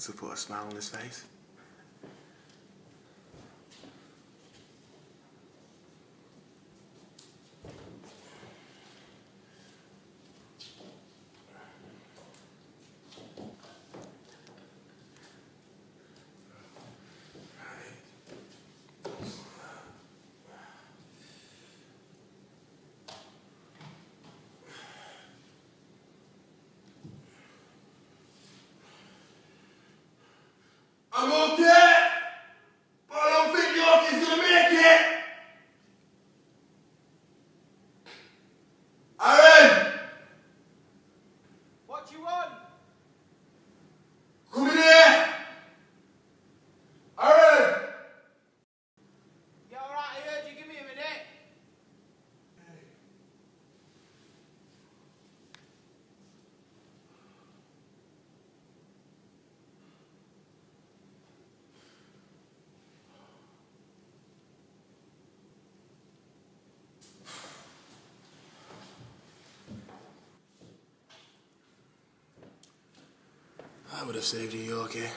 to put a smile on his face. But I would have saved you, Yorkie.